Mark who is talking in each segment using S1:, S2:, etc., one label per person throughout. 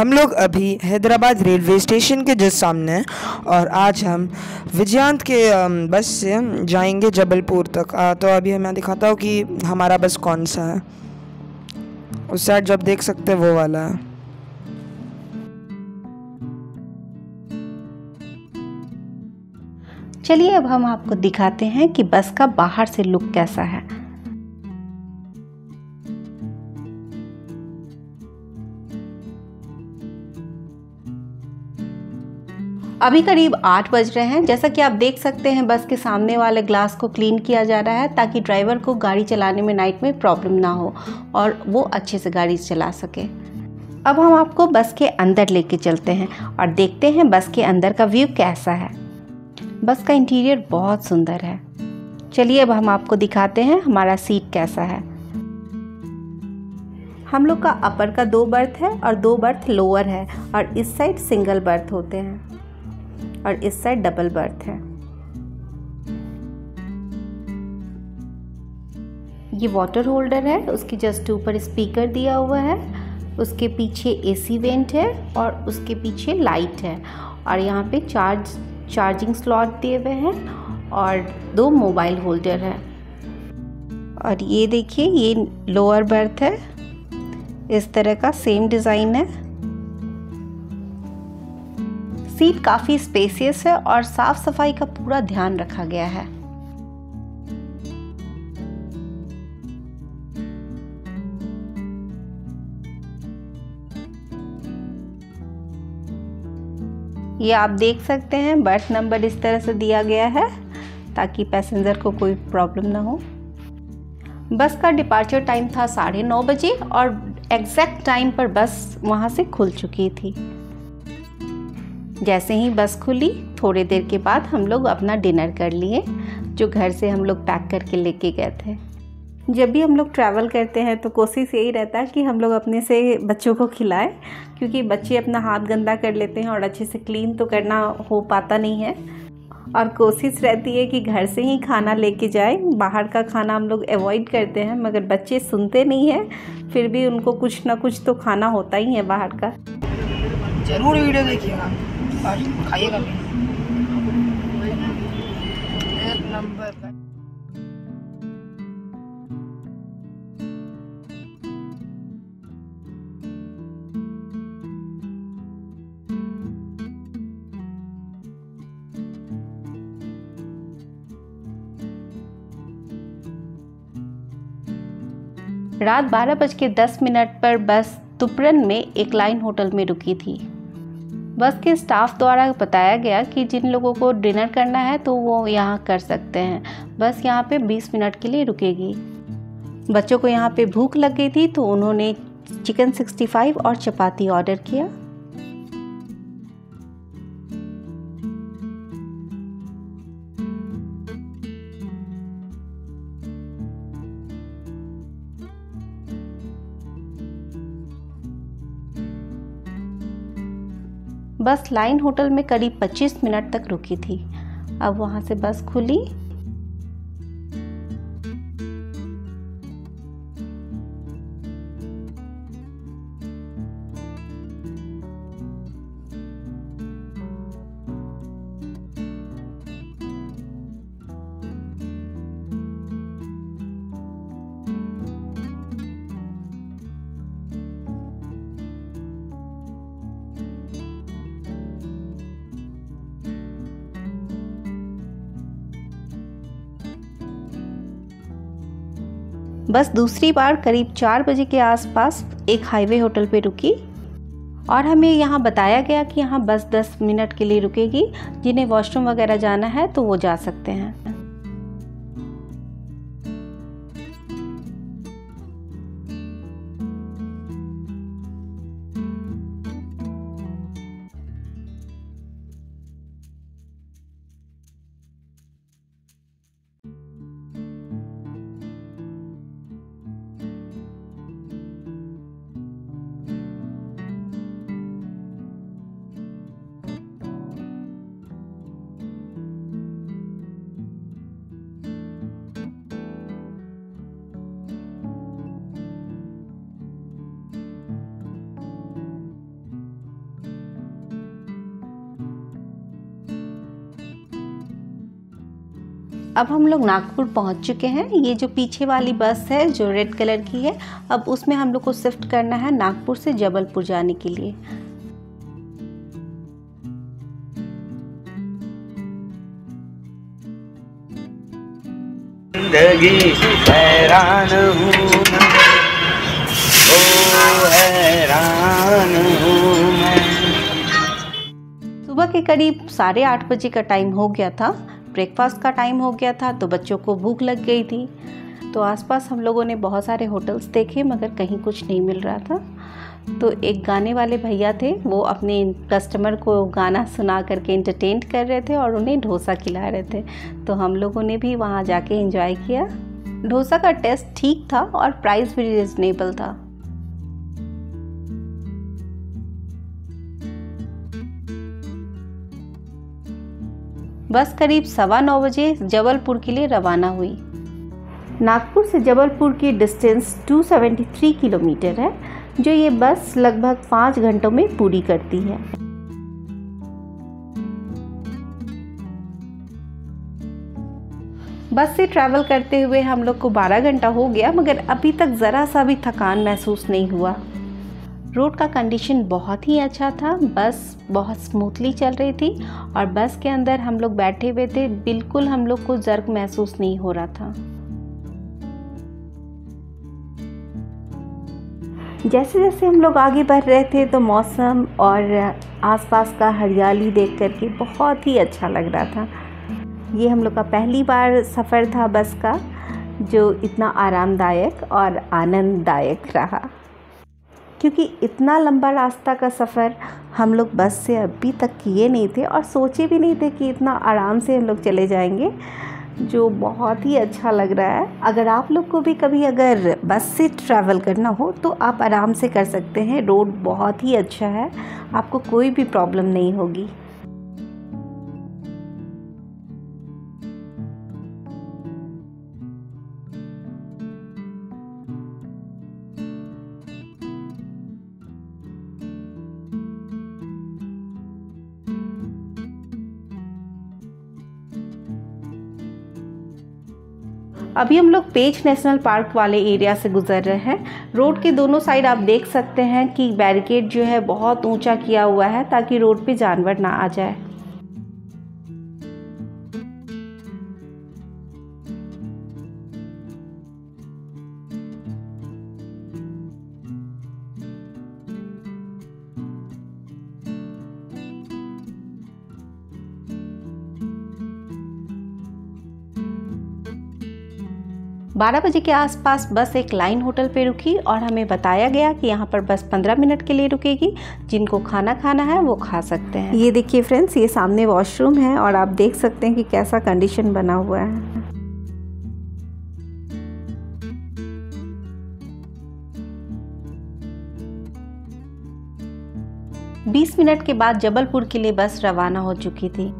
S1: हम लोग अभी हैदराबाद रेलवे स्टेशन के जस्ट सामने हैं और आज हम विजयांत के बस से जाएँगे जबलपुर तक। आ, तो अभी मैं दिखाता हूँ कि हमारा बस कौन सा है। उस साइड जब देख सकते हैं वो वाला है।
S2: चलिए अब हम आपको दिखाते हैं कि बस का बाहर से लुक कैसा है। अभी करीब आठ बज रहे हैं। जैसा कि आप देख सकते हैं, बस के सामने वाले ग्लास को क्लीन किया जा रहा है ताकि ड्राइवर को गाड़ी चलाने में नाइट में प्रॉब्लम ना हो और वो अच्छे से गाड़ी चला सके। अब हम आपको बस के अंदर लेके चलते हैं और देखते हैं बस के अंदर का व्यू कैसा है। बस का इंटीरियर बहुत सुंदर है। चलिए अब हम आपको दिखाते हैं हमारा सीट कैसा है। हम लोग का अपर का दो बर्थ है और दो बर्थ लोअर है और इस साइड सिंगल बर्थ होते हैं। और इस साइड डबल बर्थ है। ये वाटर होल्डर है, उसके जस्ट ऊपर स्पीकर दिया हुआ है, उसके पीछे एसी वेंट है और उसके पीछे लाइट है। और यहाँ पे चार्ज चार्जिंग स्लॉट दिए हुए हैं और दो मोबाइल होल्डर है। और ये देखिए, ये लोअर बर्थ है। इस तरह का सेम डिज़ाइन है। सीट काफ़ी स्पेसियस है और साफ़ सफ़ाई का पूरा ध्यान रखा गया है। ये आप देख सकते हैं बर्थ नंबर इस तरह से दिया गया है ताकि पैसेंजर को कोई प्रॉब्लम ना हो। बस का डिपार्चर टाइम था साढ़े नौ बजे और एग्जैक्ट टाइम पर बस वहाँ से खुल चुकी थी। जैसे ही बस खुली, थोड़ी देर के बाद हम लोग अपना डिनर कर लिए, जो घर से हम लोग पैक करके लेके गए थे। जब भी हम लोग ट्रैवल करते हैं तो कोशिश यही रहता है कि हम लोग अपने से बच्चों को खिलाएँ, क्योंकि बच्चे अपना हाथ गंदा कर लेते हैं और अच्छे से क्लीन तो करना हो पाता नहीं है। और कोशिश रहती है कि घर से ही खाना लेके जाए, बाहर का खाना हम लोग अवॉइड करते हैं, मगर बच्चे सुनते नहीं हैं, फिर भी उनको कुछ ना कुछ तो खाना होता ही है बाहर का।
S1: ज़रूर वीडियो देखिएगा। और खाइएगा भी। एक नंबर का।
S2: रात बारह बज के दस मिनट पर बस तुपरन में एक लाइन होटल में रुकी थी। बस के स्टाफ द्वारा बताया गया कि जिन लोगों को डिनर करना है तो वो यहाँ कर सकते हैं। बस यहाँ पे 20 मिनट के लिए रुकेगी। बच्चों को यहाँ पे भूख लग गई थी तो उन्होंने चिकन 65 और चपाती ऑर्डर किया। बस लाइन होटल में करीब 25 मिनट तक रुकी थी। अब वहाँ से बस खुली बस दूसरी बार करीब चार बजे के आसपास एक हाईवे होटल पे रुकी और हमें यहाँ बताया गया कि यहाँ बस 10 मिनट के लिए रुकेगी। जिन्हें वॉशरूम वगैरह जाना है तो वो जा सकते हैं। अब हम लोग नागपुर पहुँच चुके हैं। ये जो पीछे वाली बस है जो रेड कलर की है अब उसमें हम लोग को शिफ्ट करना है नागपुर से जबलपुर जाने के लिए।
S3: ज़िंदगी हैरान हूँ। ओ हैरान हूँ मैं।
S2: सुबह के करीब साढ़े आठ बजे का टाइम हो गया था। ब्रेकफास्ट का टाइम हो गया था तो बच्चों को भूख लग गई थी। तो आसपास हम लोगों ने बहुत सारे होटल्स देखे, मगर कहीं कुछ नहीं मिल रहा था। तो एक गाने वाले भैया थे, वो अपने कस्टमर को गाना सुना करके इंटरटेन कर रहे थे और उन्हें डोसा खिला रहे थे। तो हम लोगों ने भी वहाँ जाके इंजॉय किया। डोसा का टेस्ट ठीक था और प्राइस भी रिजनेबल था। बस करीब सवा नौ बजे जबलपुर के लिए रवाना हुई। नागपुर से जबलपुर की डिस्टेंस 273 किलोमीटर है, जो ये बस लगभग पाँच घंटों में पूरी करती है। बस से ट्रैवल करते हुए हम लोग को 12 घंटा हो गया, मगर अभी तक ज़रा सा भी थकान महसूस नहीं हुआ। रोड का कंडीशन बहुत ही अच्छा था। बस बहुत स्मूथली चल रही थी और बस के अंदर हम लोग बैठे हुए थे। बिल्कुल हम लोग को जर्क महसूस नहीं हो रहा था। जैसे जैसे हम लोग आगे बढ़ रहे थे तो मौसम और आसपास का हरियाली देख करके बहुत ही अच्छा लग रहा था। ये हम लोग का पहली बार सफ़र था बस का, जो इतना आरामदायक और आनंददायक रहा। क्योंकि इतना लंबा रास्ता का सफ़र हम लोग बस से अभी तक किए नहीं थे और सोचे भी नहीं थे कि इतना आराम से हम लोग चले जाएँगे, जो बहुत ही अच्छा लग रहा है। अगर आप लोग को भी कभी अगर बस से ट्रैवल करना हो तो आप आराम से कर सकते हैं। रोड बहुत ही अच्छा है, आपको कोई भी प्रॉब्लम नहीं होगी। अभी हम लोग पेज नेशनल पार्क वाले एरिया से गुजर रहे हैं। रोड के दोनों साइड आप देख सकते हैं कि बैरिकेड जो है बहुत ऊँचा किया हुआ है ताकि रोड पे जानवर ना आ जाए। बारह बजे के आसपास बस एक लाइन होटल पे रुकी और हमें बताया गया कि यहाँ पर बस पंद्रह मिनट के लिए रुकेगी। जिनको खाना खाना है वो खा सकते हैं। ये देखिए फ्रेंड्स ये सामने वॉशरूम है और आप देख सकते हैं कि कैसा कंडीशन बना हुआ है। बीस मिनट के बाद जबलपुर के लिए बस रवाना हो चुकी थी।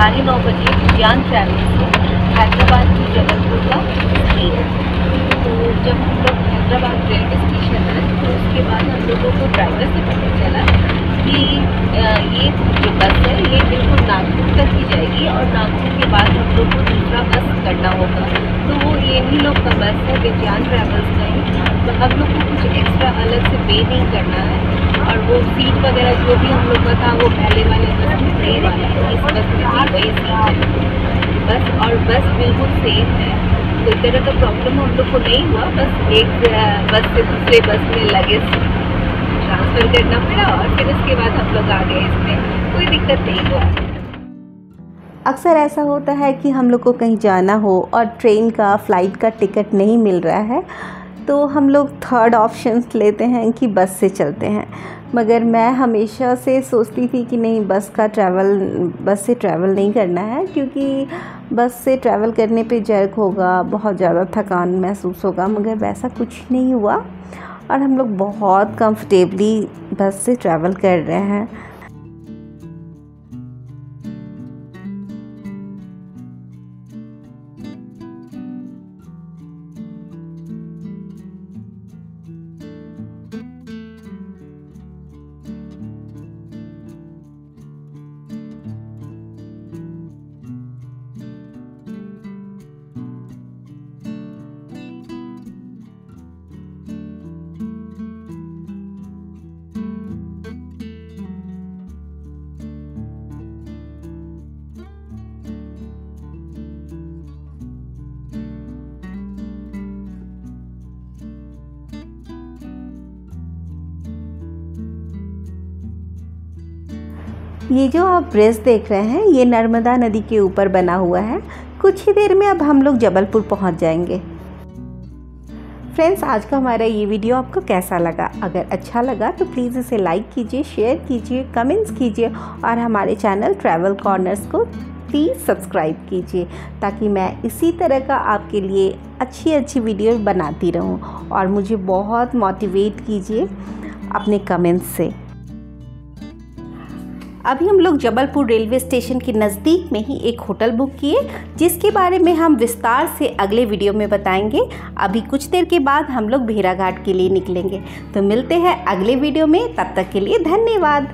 S4: साढ़े नौ बजे ज्ञान ट्रैवल से हैदराबाद टू जबलपुर का ट्रेन तो जब हम लोग हैदराबाद रेलवे स्टेशन आए तो उसके बाद हम लोगों को ड्राइवर से पता चला कि ये जो बस है, ये बिल्कुल नागपुर तक ही जाएगी और नागपुर के बाद हम लोग को दूसरा बस करना होगा। तो वो ये ही लोग का बस है, विज्ञान ट्रैवल्स का ही। तो हम लोग को कुछ एक्स्ट्रा अलग से पे नहीं करना है। वो सीट वगैरह जो भी हम लोग का था, वो पहले वाले बस में वही वाला है। इस बस में भी वही सीट है। बस और बस बिल्कुल सेफ़ है। तो इस तरह का प्रॉब्लम हम लोग को नहीं हुआ। बस एक बस से दूसरे बस में लगेज ट्रांसफ़र करना पड़ा और फिर उसके बाद हम लोग आ गए इसमें। कोई दिक्कत नहीं हुआ।
S2: अक्सर ऐसा होता है कि हम लोग को कहीं जाना हो और ट्रेन का फ़्लाइट का टिकट नहीं मिल रहा है तो हम लोग थर्ड ऑप्शन लेते हैं कि बस से चलते हैं। मगर मैं हमेशा से सोचती थी कि नहीं, बस का ट्रैवल बस से ट्रैवल नहीं करना है, क्योंकि बस से ट्रैवल करने पे जर्क होगा, बहुत ज़्यादा थकान महसूस होगा, मगर वैसा कुछ नहीं हुआ। और हम लोग बहुत कंफर्टेबली बस से ट्रैवल कर रहे हैं। ये जो आप ब्रिज देख रहे हैं, ये नर्मदा नदी के ऊपर बना हुआ है। कुछ ही देर में अब हम लोग जबलपुर पहुँच जाएँगे। फ्रेंड्स, आज का हमारा ये वीडियो आपको कैसा लगा? अगर अच्छा लगा तो प्लीज़ इसे लाइक कीजिए, शेयर कीजिए, कमेंट्स कीजिए और हमारे चैनल ट्रैवल कॉर्नर्स को प्लीज़ सब्सक्राइब कीजिए, ताकि मैं इसी तरह का आपके लिए अच्छी अच्छी वीडियो बनाती रहूँ। और मुझे बहुत मोटिवेट कीजिए अपने कमेंट्स से। अभी हम लोग जबलपुर रेलवे स्टेशन के नज़दीक में ही एक होटल बुक किए, जिसके बारे में हम विस्तार से अगले वीडियो में बताएँगे। अभी कुछ देर के बाद हम लोग भेड़ाघाट के लिए निकलेंगे। तो मिलते हैं अगले वीडियो में, तब तक के लिए धन्यवाद।